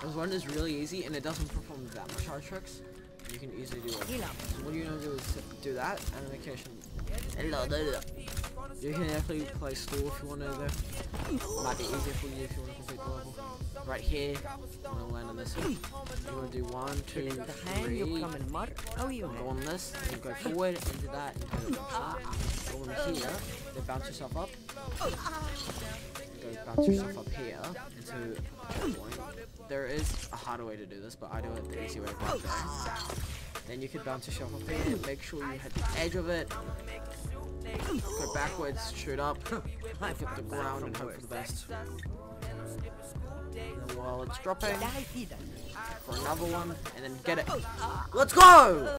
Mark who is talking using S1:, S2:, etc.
S1: This one is really easy and it doesn't perform that much hard tricks. You can easily do it. So what you're gonna do is do that and then occasion. You can actually play school if you want to though. Might be easier for you if you want to complete the level. Right here, land on this one. You wanna do one, two, three. Go on this, and go forward, into that, and go back. Go on here, then bounce yourself up. Go bounce yourself up here, into one there is a harder way to do this, but I do it the easy way right there. Then you can bounce yourself off and make sure you hit the edge of it. Go backwards, shoot up, look at the ground and hope for the best. And while it's dropping, for another one, and then get it. Let's go!